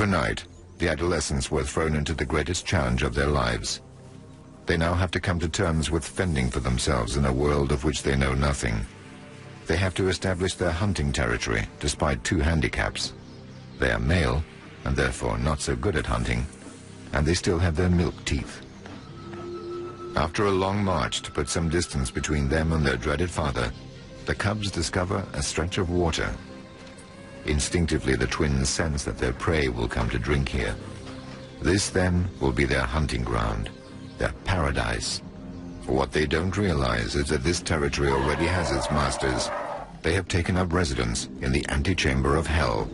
Overnight, the adolescents were thrown into the greatest challenge of their lives. They now have to come to terms with fending for themselves in a world of which they know nothing. They have to establish their hunting territory despite two handicaps. They are male, and therefore not so good at hunting, and they still have their milk teeth. After a long march to put some distance between them and their dreaded father, the cubs discover a stretch of water. Instinctively, the twins sense that their prey will come to drink here. This, then, will be their hunting ground, their paradise. What they don't realize is that this territory already has its masters. They have taken up residence in the antechamber of hell.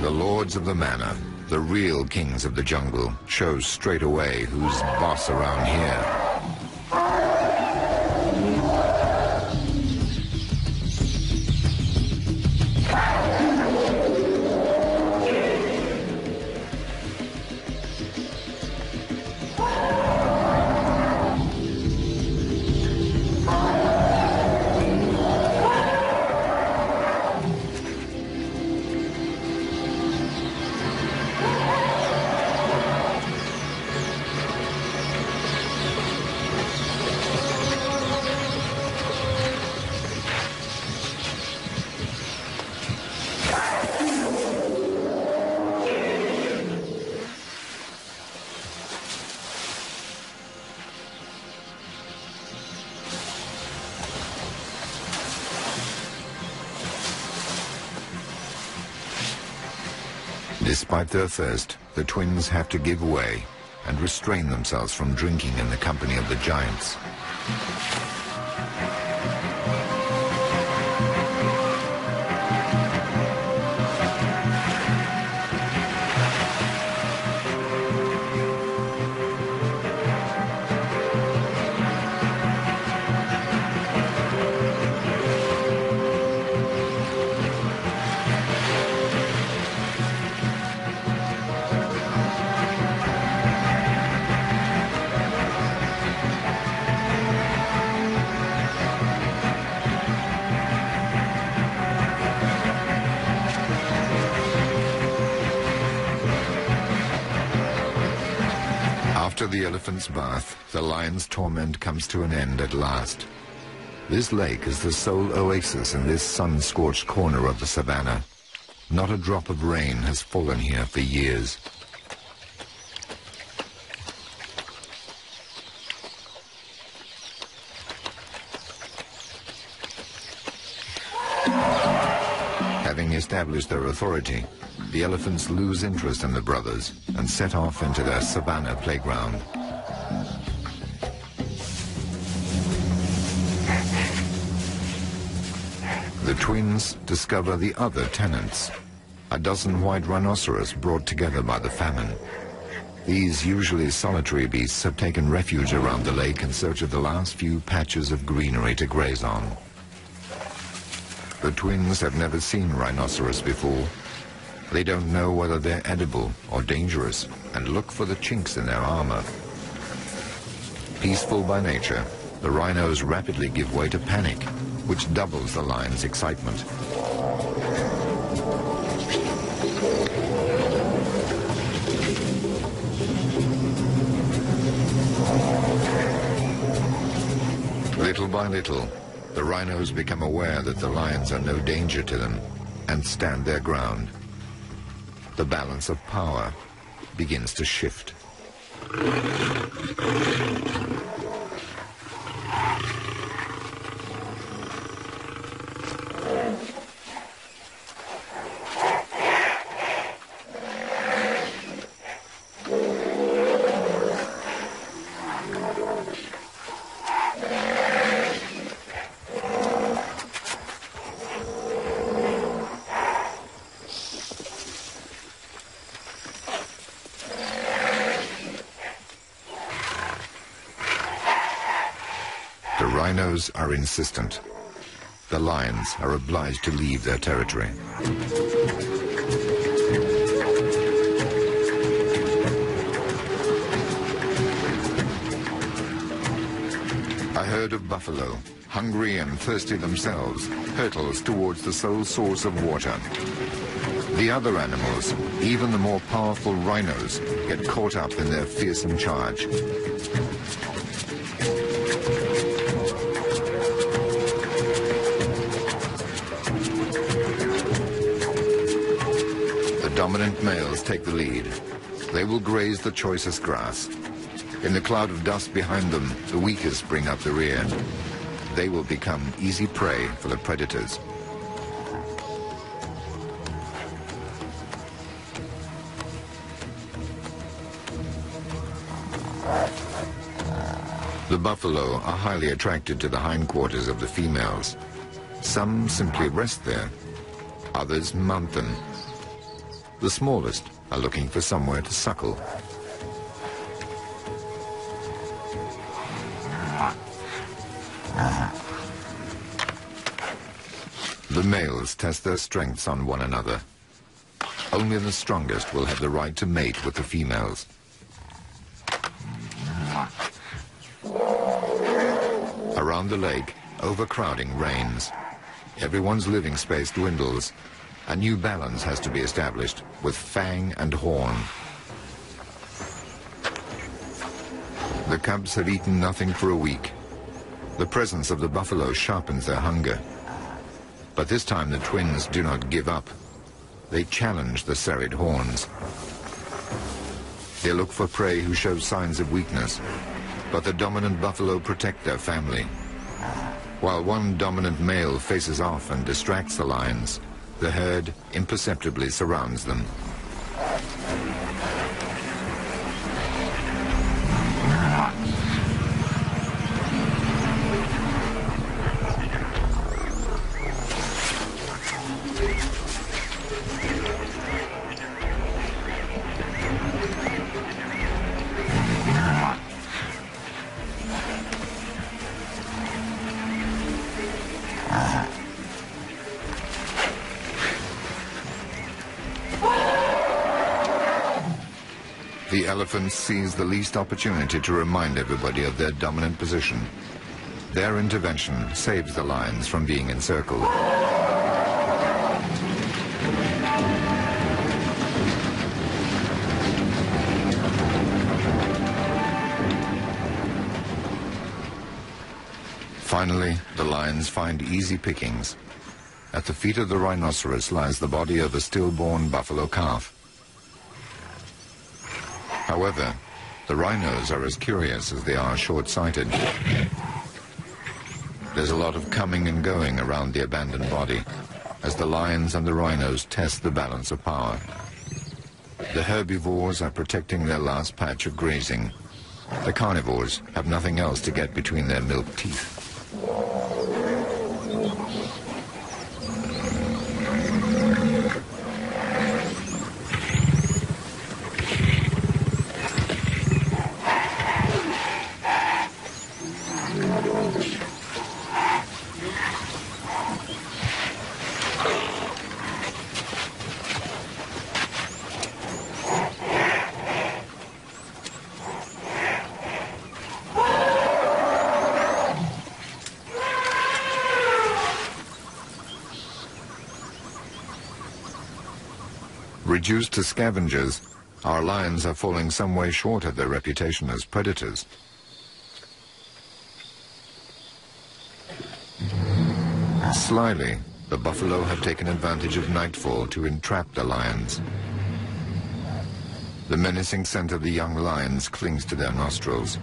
The lords of the manor the real kings of the jungle chose straight away who's boss around here. Despite their thirst, the twins have to give way and restrain themselves from drinking in the company of the giants. Lion's torment comes to an end at last. This lake is the sole oasis in this sun-scorched corner of the savannah. Not a drop of rain has fallen here for years. Having established their authority, the elephants lose interest in the brothers and set off into their savannah playground. Twins discover the other tenants, a dozen white rhinoceros brought together by the famine. These usually solitary beasts have taken refuge around the lake in search of the last few patches of greenery to graze on. The twins have never seen rhinoceros before they don't know whether they're edible or dangerous and look for the chinks in their armor. Peaceful by nature, the rhinos rapidly give way to panic, which doubles the lion's excitement. Little by little, the rhinos become aware that the lions are no danger to them and stand their ground the balance of power begins to shift. Rhinos are insistent. The lions are obliged to leave their territory. A herd of buffalo, hungry and thirsty themselves, hurtles towards the sole source of water. The other animals, even the more powerful rhinos, get caught up in their fearsome charge. Dominant males take the lead. They will graze the choicest grass. In the cloud of dust behind them, the weakest bring up the rear. They will become easy prey for the predators. The buffalo are highly attracted to the hindquarters of the females. Some simply rest there, others mount them. The smallest are looking for somewhere to suckle. The males test their strengths on one another. Only the strongest will have the right to mate with the females. Around the lake, overcrowding reigns. Everyone's living space dwindles. A new balance has to be established with fang and horn. The cubs have eaten nothing for a week. The presence of the buffalo sharpens their hunger. But this time the twins do not give up. They challenge the serried horns. They look for prey who show signs of weakness, but the dominant buffalo protect their family. While one dominant male faces off and distracts the lions, the herd imperceptibly surrounds them. The elephant sees the least opportunity to remind everybody of their dominant position. Their intervention saves the lions from being encircled. Finally, the lions find easy pickings. At the feet of the rhinoceros lies the body of a stillborn buffalo calf. However, the rhinos are as curious as they are short-sighted. There's a lot of coming and going around the abandoned body as the lions and the rhinos test the balance of power. The herbivores are protecting their last patch of grazing. The carnivores have nothing else to get between their milk teeth. Reduced to scavengers, our lions are falling some way short of their reputation as predators. Slyly, the buffalo have taken advantage of nightfall to entrap the lions. The menacing scent of the young lions clings to their nostrils.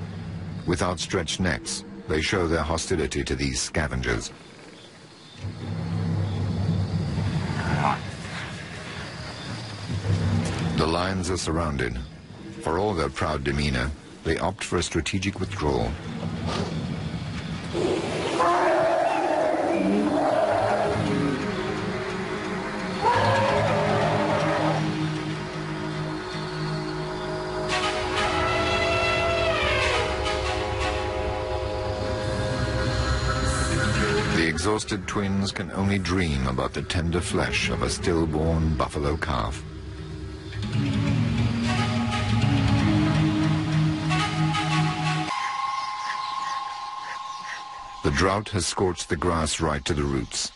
With outstretched necks, they show their hostility to these scavengers. Lions are surrounded. For all their proud demeanor, they opt for a strategic withdrawal. The exhausted twins can only dream about the tender flesh of a stillborn buffalo calf. Drought has scorched the grass right to the roots.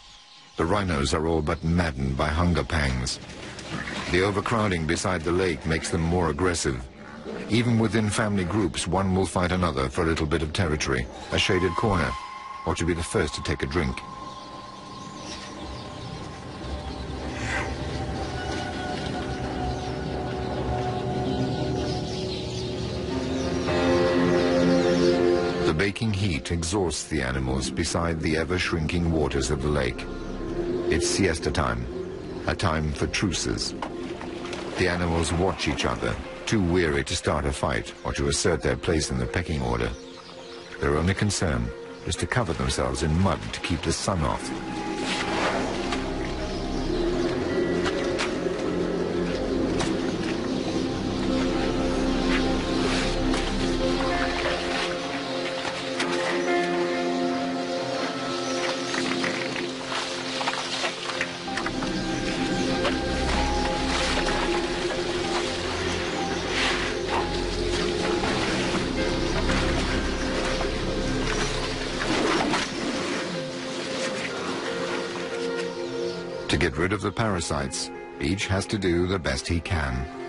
The rhinos are all but maddened by hunger pangs. The overcrowding beside the lake makes them more aggressive. Even within family groups, one will fight another for a little bit of territory, a shaded corner, or to be the first to take a drink. Exhausts the animals beside the ever-shrinking waters of the lake. It's siesta time, a time for truces. The animals watch each other, too weary to start a fight or to assert their place in the pecking order. Their only concern is to cover themselves in mud to keep the sun off. To get rid of the parasites, each has to do the best he can.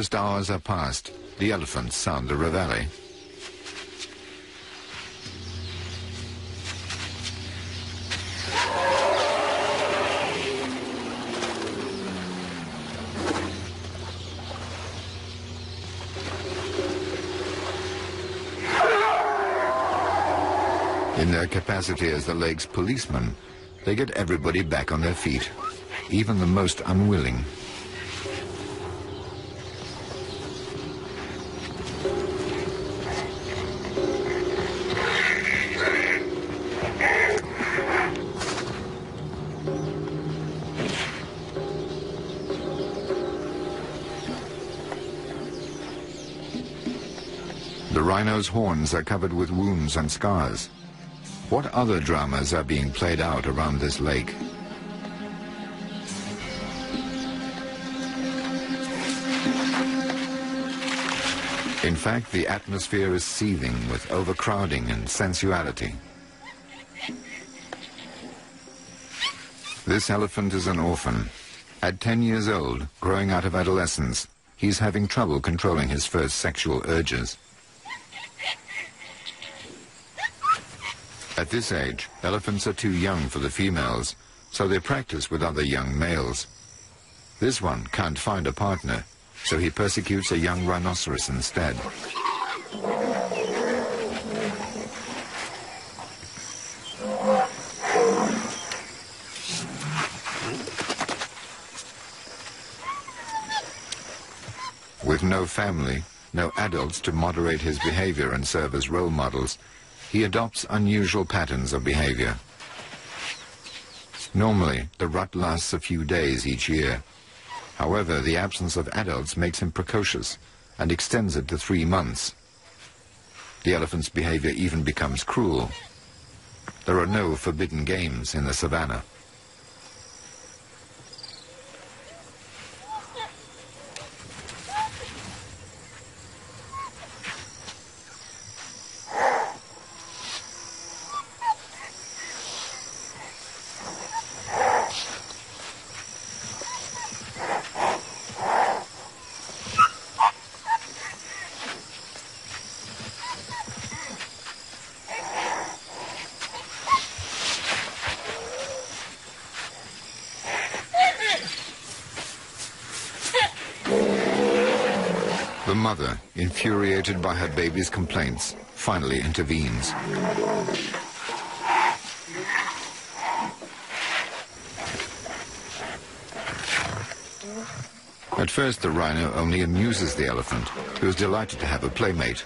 The hours are past, the elephants sound the reveille. In their capacity as the lake's policemen, they get everybody back on their feet, even the most unwilling. The rhino's horns are covered with wounds and scars. What other dramas are being played out around this lake? In fact, the atmosphere is seething with overcrowding and sensuality. This elephant is an orphan. At 10 years old, growing out of adolescence, he's having trouble controlling his first sexual urges. At this age, elephants are too young for the females, so they practice with other young males. This one can't find a partner, so he persecutes a young rhinoceros instead. With no family, no adults to moderate his behavior and serve as role models, he adopts unusual patterns of behavior. Normally, the rut lasts a few days each year. However, the absence of adults makes him precocious and extends it to three months. The elephant's behavior even becomes cruel. There are no forbidden games in the savannah. The mother, infuriated by her baby's complaints, finally intervenes. At first, the rhino only amuses the elephant, who is delighted to have a playmate.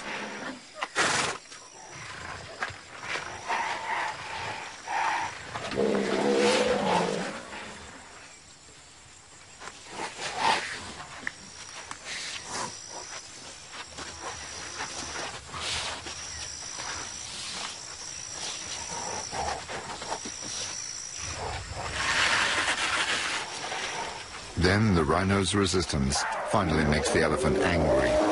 Then the rhino's resistance finally makes the elephant angry.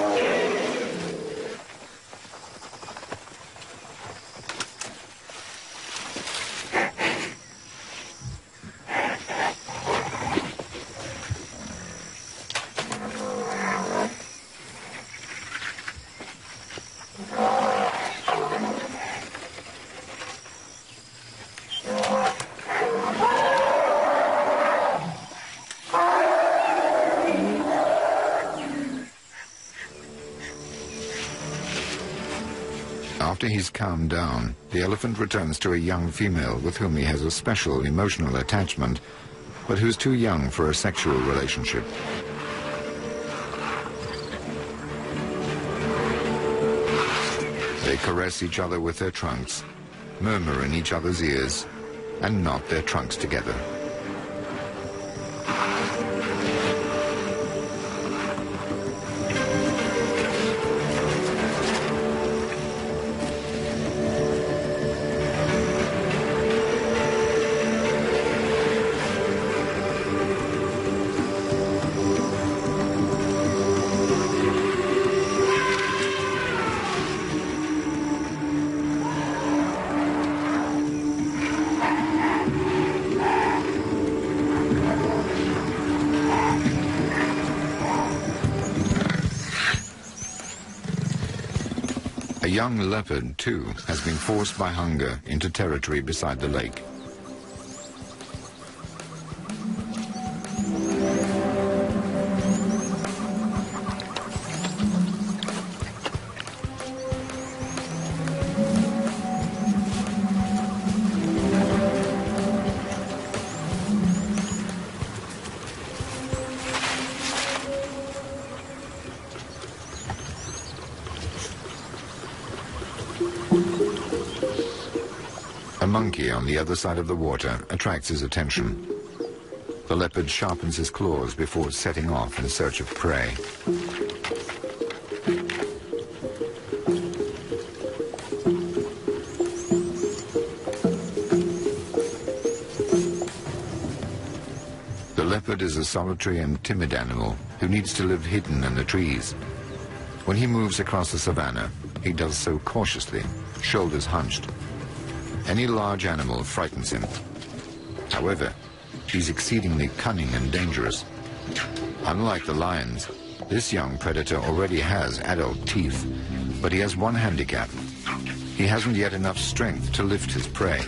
After he's calmed down, the elephant returns to a young female with whom he has a special emotional attachment, but who's too young for a sexual relationship. They caress each other with their trunks, murmur in each other's ears, and knot their trunks together. Young leopard, too, has been forced by hunger into territory beside the lake. Other side of the water attracts his attention. The leopard sharpens his claws before setting off in search of prey. The leopard is a solitary and timid animal who needs to live hidden in the trees. When he moves across the savannah, he does so cautiously, shoulders hunched. Any large animal frightens him. However, he's exceedingly cunning and dangerous. Unlike the lions, this young predator already has adult teeth, but he has one handicap. He hasn't yet enough strength to lift his prey.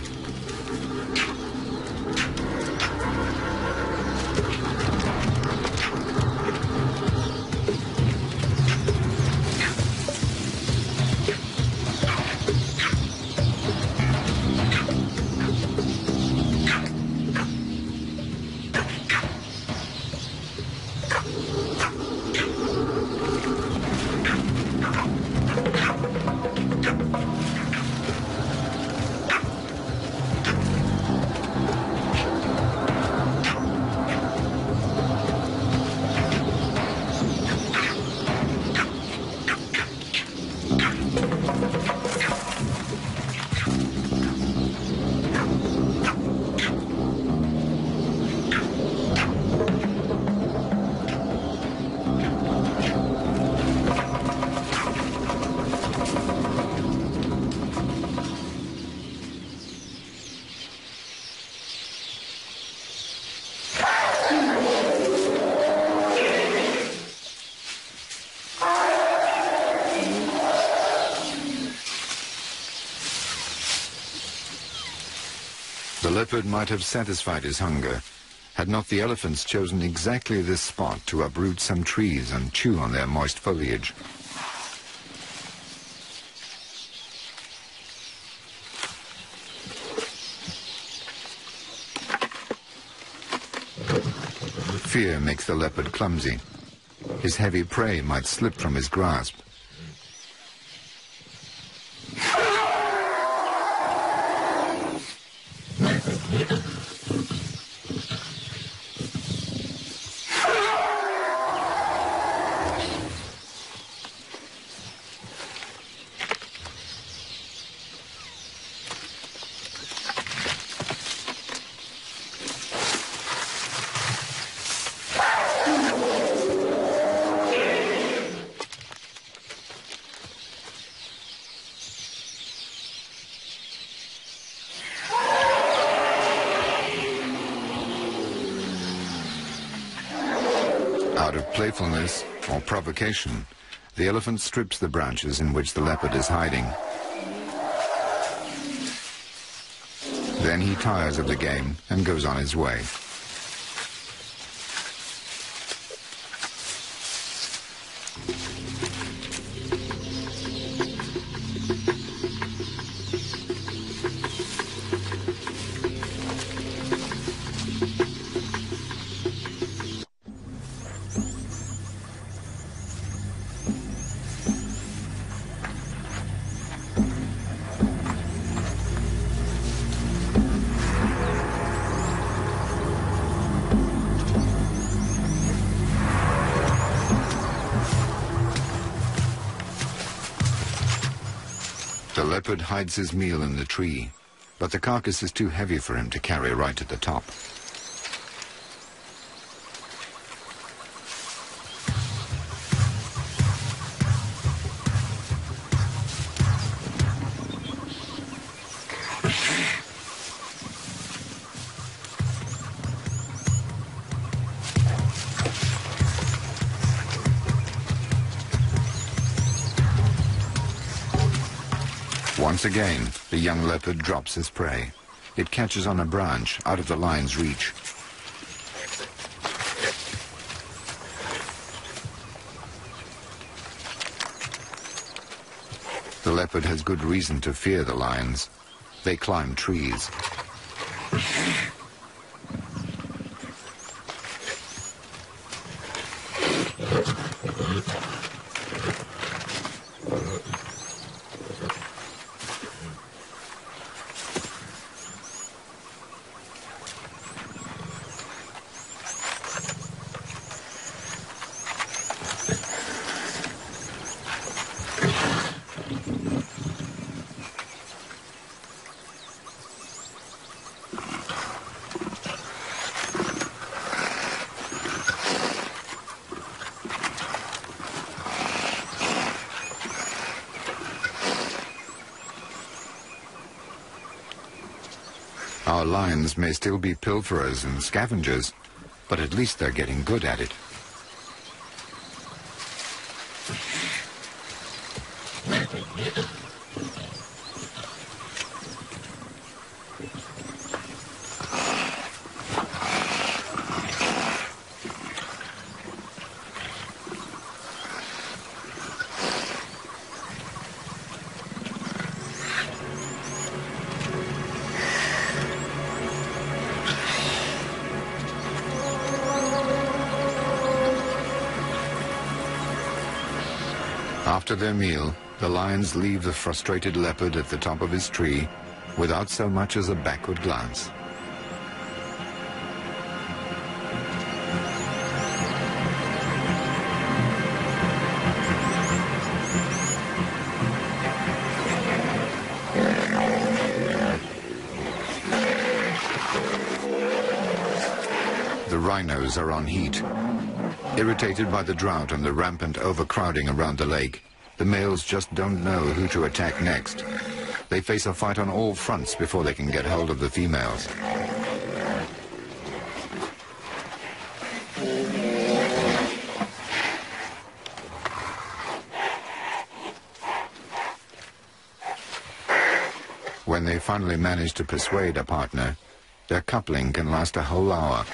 Leopard might have satisfied his hunger, had not the elephants chosen exactly this spot to uproot some trees and chew on their moist foliage. Fear makes the leopard clumsy. His heavy prey might slip from his grasp. Out of playfulness or provocation, the elephant strips the branches in which the leopard is hiding. Then he tires of the game and goes on his way. Hides his meal in the tree, but the carcass is too heavy for him to carry right to the top. Again, the young leopard drops his prey. It catches on a branch out of the lion's reach. The leopard has good reason to fear the lions. They climb trees. Our lions may still be pilferers and scavengers, but at least they're getting good at it. Their meal, the lions leave the frustrated leopard at the top of his tree without so much as a backward glance. The rhinos are on heat. Irritated by the drought and the rampant overcrowding around the lake, the males just don't know who to attack next. They face a fight on all fronts before they can get hold of the females. When they finally manage to persuade a partner, their coupling can last a whole hour.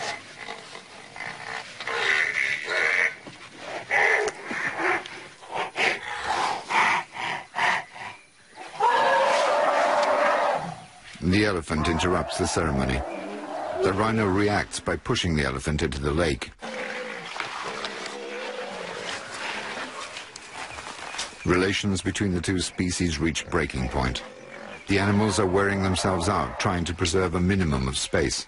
elephant interrupts the ceremony. The rhino reacts by pushing the elephant into the lake. Relations between the two species reach breaking point. The animals are wearing themselves out, trying to preserve a minimum of space.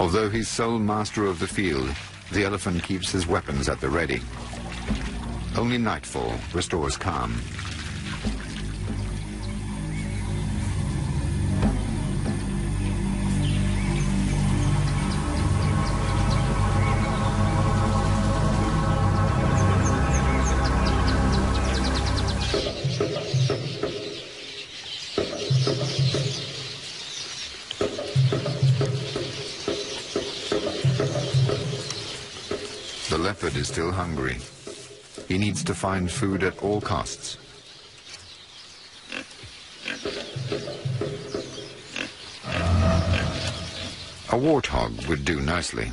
Although he's sole master of the field, the elephant keeps his weapons at the ready. Only nightfall restores calm. Needs to find food at all costs. A warthog would do nicely.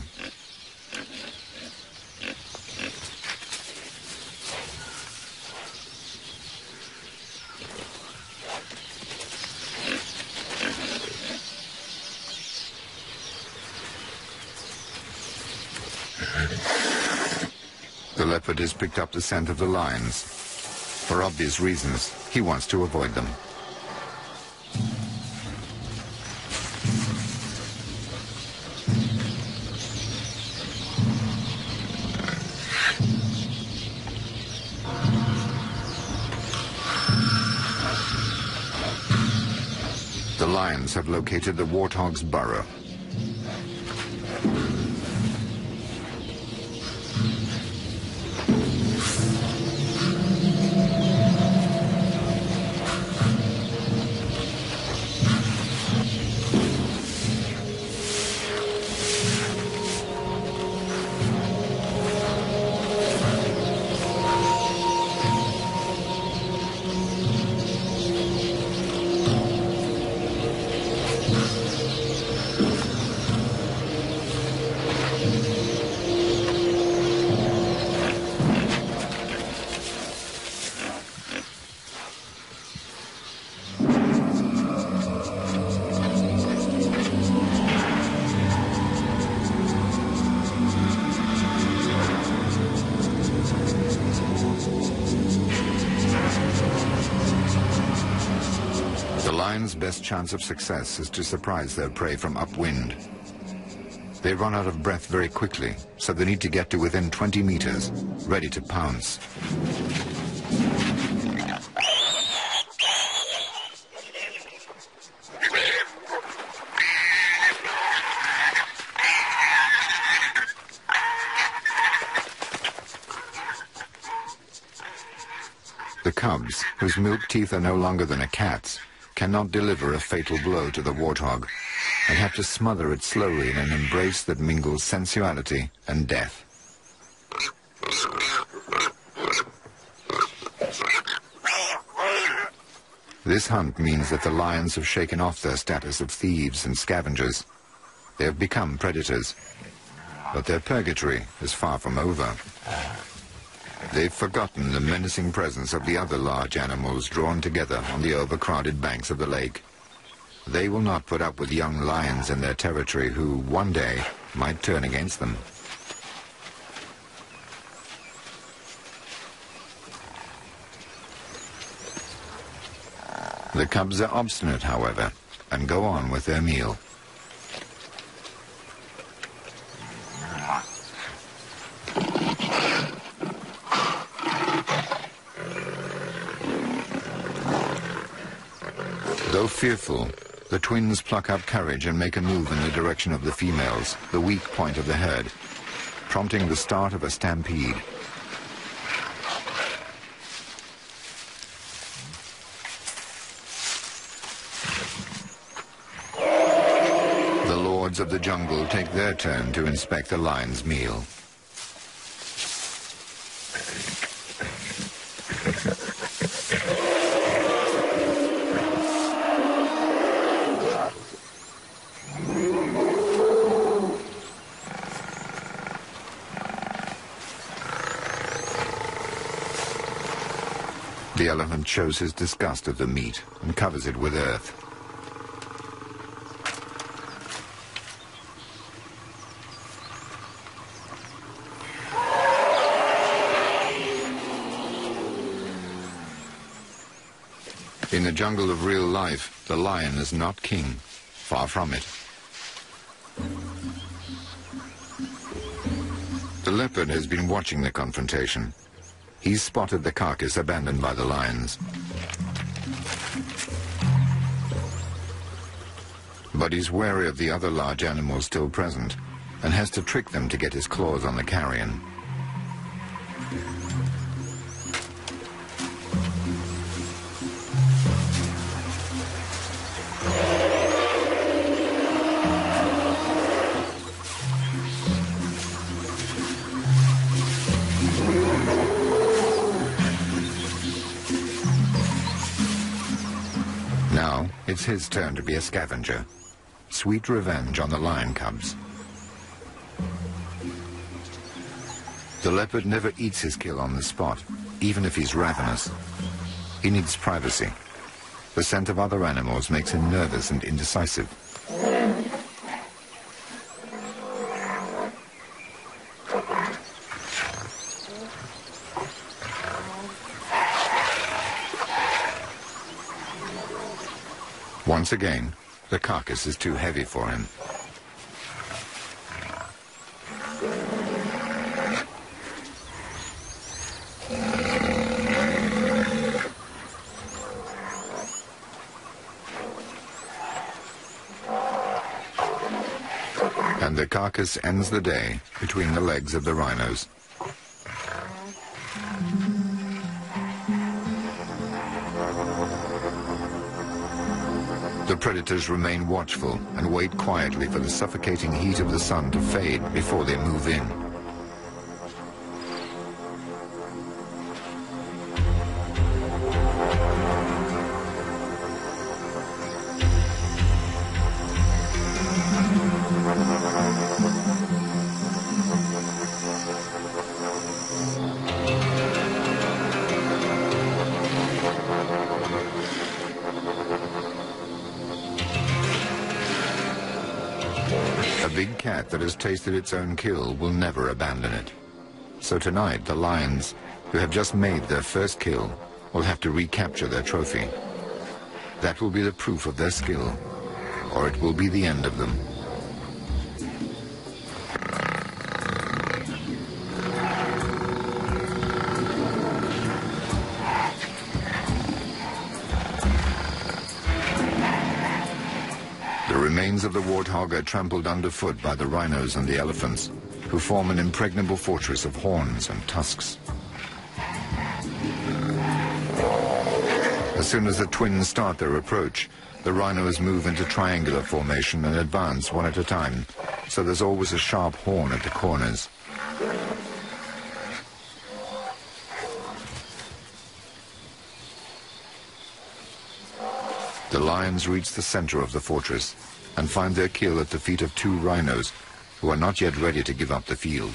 leopard has picked up the scent of the lions. For obvious reasons, he wants to avoid them. The lions have located the warthog's burrow. Chance of success is to surprise their prey from upwind. They run out of breath very quickly, so they need to get to within 20 meters, ready to pounce. The cubs, whose milk teeth are no longer than a cat's, cannot deliver a fatal blow to the warthog and have to smother it slowly in an embrace that mingles sensuality and death. This hunt means that the lions have shaken off their status of thieves and scavengers. They have become predators. But their purgatory is far from over. They've forgotten the menacing presence of the other large animals drawn together on the overcrowded banks of the lake. They will not put up with young lions in their territory who, one day, might turn against them. The cubs are obstinate, however, and go on with their meal. Fearful, the twins pluck up courage and make a move in the direction of the females, the weak point of the herd, prompting the start of a stampede. The lords of the jungle take their turn to inspect the lion's meal. The elephant shows his disgust of the meat and covers it with earth. In the jungle of real life, the lion is not king. Far from it. The leopard has been watching the confrontation. He's spotted the carcass abandoned by the lions. But he's wary of the other large animals still present and has to trick them to get his claws on the carrion. It's his turn to be a scavenger. Sweet revenge on the lion cubs. The leopard never eats his kill on the spot, even if he's ravenous. He needs privacy. The scent of other animals makes him nervous and indecisive. Once again, the carcass is too heavy for him. And the carcass ends the day between the legs of the rhinos. The predators remain watchful and wait quietly for the suffocating heat of the sun to fade before they move in. That has tasted its own kill will never abandon it. So tonight, the lions, who have just made their first kill, will have to recapture their trophy. That will be the proof of their skill, or it will be the end of them. The warthog are trampled underfoot by the rhinos and the elephants, who form an impregnable fortress of horns and tusks. As soon as the twins start their approach, the rhinos move into triangular formation and advance one at a time, so there's always a sharp horn at the corners. The lions reach the center of the fortress and find their kill at the feet of two rhinos who are not yet ready to give up the field.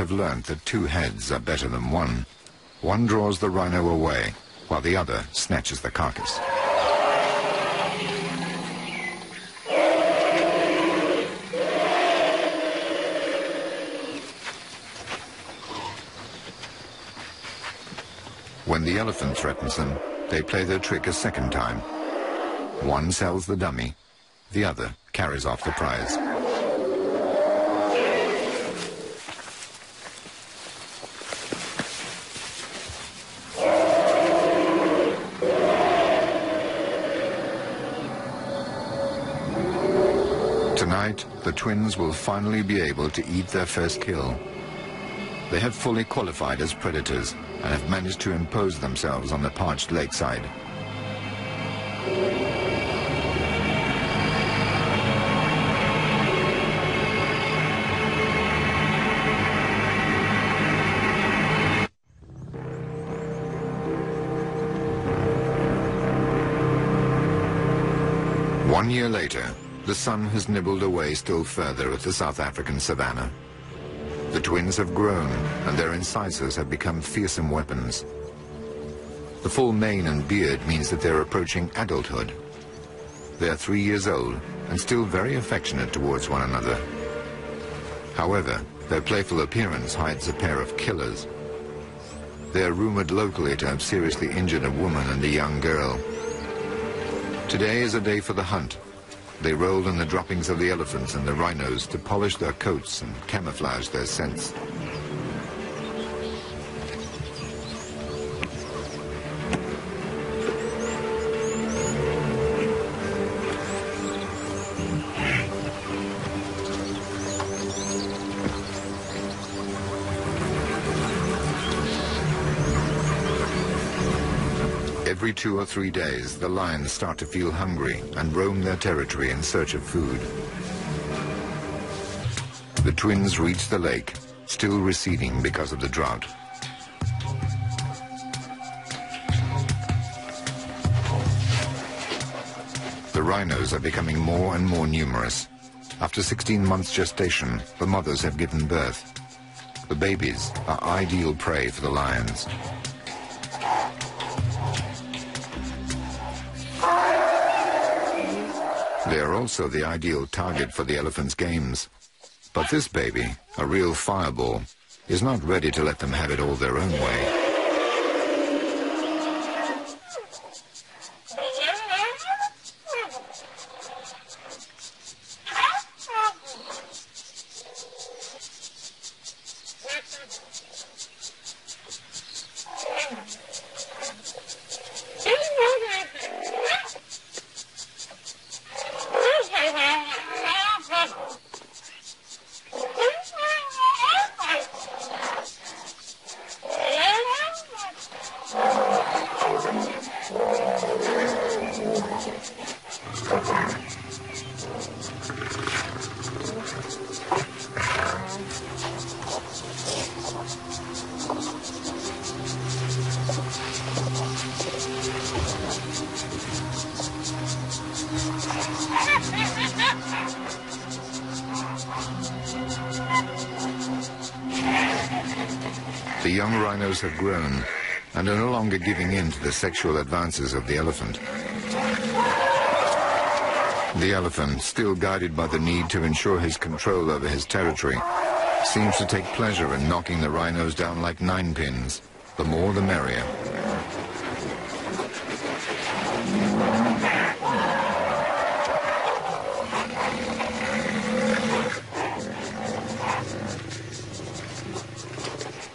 The learned that two heads are better than one. One draws the rhino away, while the other snatches the carcass. When the elephant threatens them, they play their trick a second time. One sells the dummy, the other carries off the prize. Tonight, the twins will finally be able to eat their first kill. They have fully qualified as predators and have managed to impose themselves on the parched lakeside. One year later, the sun has nibbled away still further at the South African savannah. The twins have grown, and their incisors have become fearsome weapons. The full mane and beard means that they're approaching adulthood. They're three years old, and still very affectionate towards one another. However, their playful appearance hides a pair of killers. They're rumored locally to have seriously injured a woman and a young girl. Today is a day for the hunt. They roll in the droppings of the elephants and the rhinos to polish their coats and camouflage their scents. Two or three days, the lions start to feel hungry and roam their territory in search of food. The twins reach the lake, still receding because of the drought. The rhinos are becoming more and more numerous. After 16 months gestation, the mothers have given birth. The babies are ideal prey for the lions. They are also the ideal target for the elephant's games. But this baby, a real fireball, is not ready to let them have it all their own way. The young rhinos have grown and are no longer giving in to the sexual advances of the elephant. The elephant, still guided by the need to ensure his control over his territory, seems to take pleasure in knocking the rhinos down like ninepins. The more the merrier.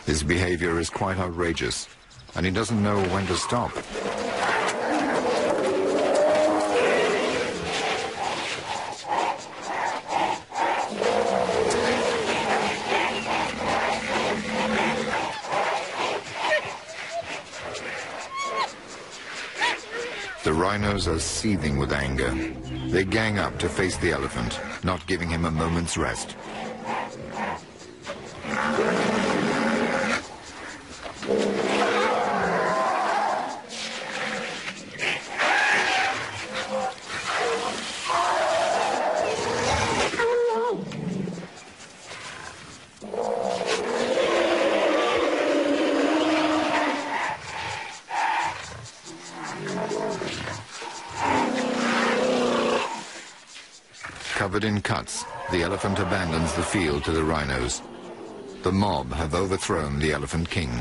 His behavior is quite outrageous, and he doesn't know when to stop. The rhinos are seething with anger. They gang up to face the elephant, not giving him a moment's rest. Covered in cuts, the elephant abandons the field to the rhinos. The mob have overthrown the Elephant King.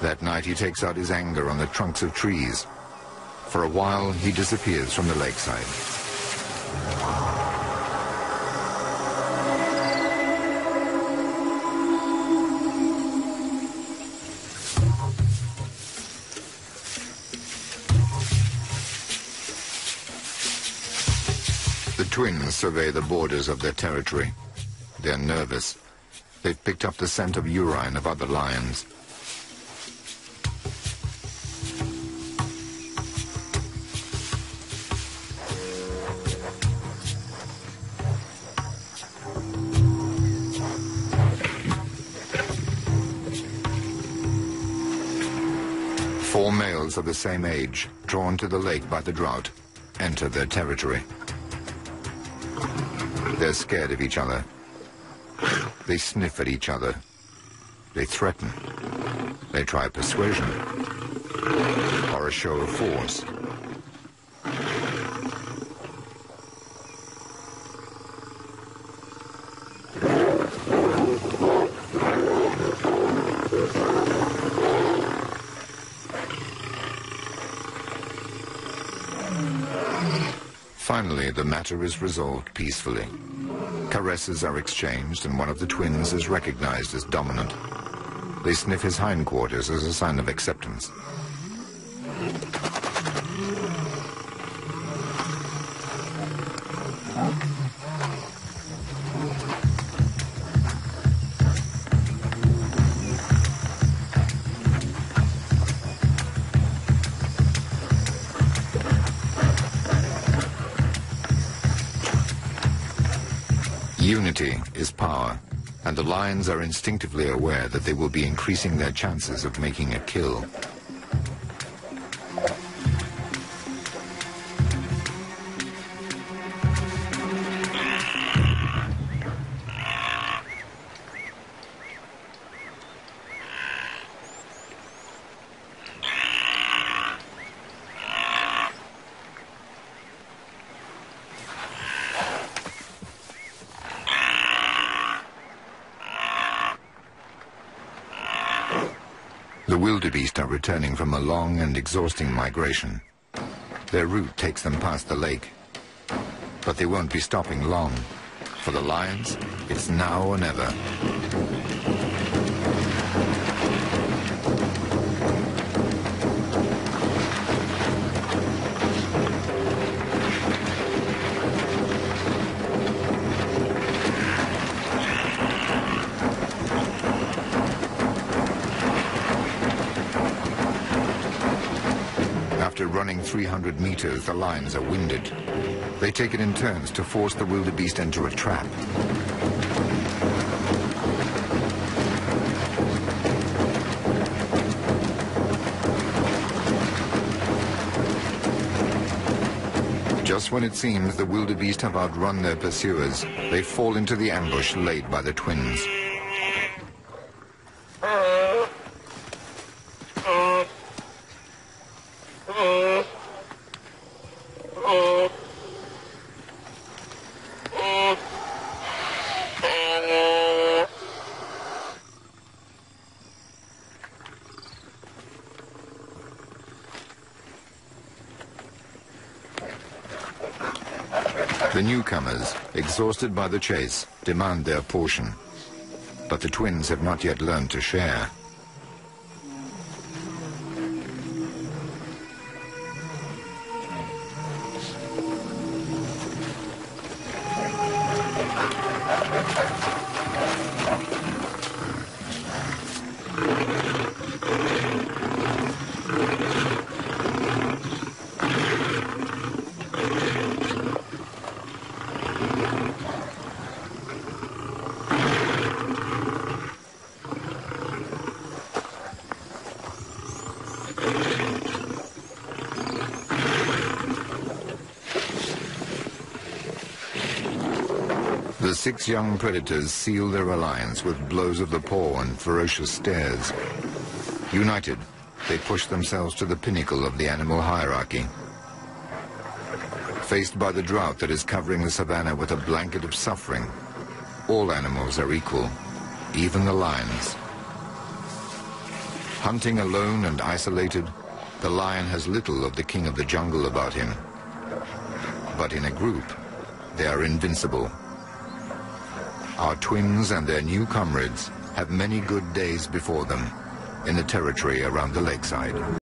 That night he takes out his anger on the trunks of trees. For a while, he disappears from the lakeside. Twins survey the borders of their territory. They're nervous. They've picked up the scent of urine of other lions. Four males of the same age, drawn to the lake by the drought, enter their territory. They're scared of each other. They sniff at each other. They threaten. They try persuasion or a show of force. Finally, the matter is resolved peacefully. Caresses are exchanged and one of the twins is recognized as dominant. They sniff his hindquarters as a sign of acceptance. Lions are instinctively aware that they will be increasing their chances of making a kill. The wildebeest are returning from a long and exhausting migration. Their route takes them past the lake. But they won't be stopping long. For the lions, it's now or never. 300 meters, the lines are winded. They take it in turns to force the wildebeest into a trap. Just when it seems the wildebeest have outrun their pursuers, they fall into the ambush laid by the twins. Newcomers, exhausted by the chase, demand their portion. But the twins have not yet learned to share. Six young predators seal their alliance with blows of the paw and ferocious stares. United, they push themselves to the pinnacle of the animal hierarchy. Faced by the drought that is covering the savannah with a blanket of suffering, all animals are equal, even the lions. Hunting alone and isolated, the lion has little of the king of the jungle about him. But in a group, they are invincible. Our twins and their new comrades have many good days before them in the territory around the lakeside.